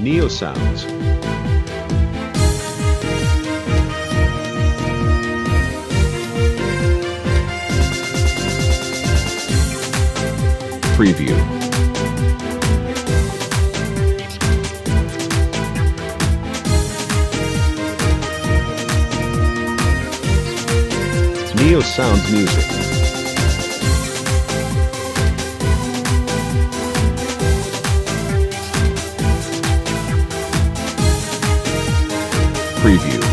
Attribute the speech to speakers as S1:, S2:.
S1: Neo Sounds. Preview. Neo Sounds Music. preview.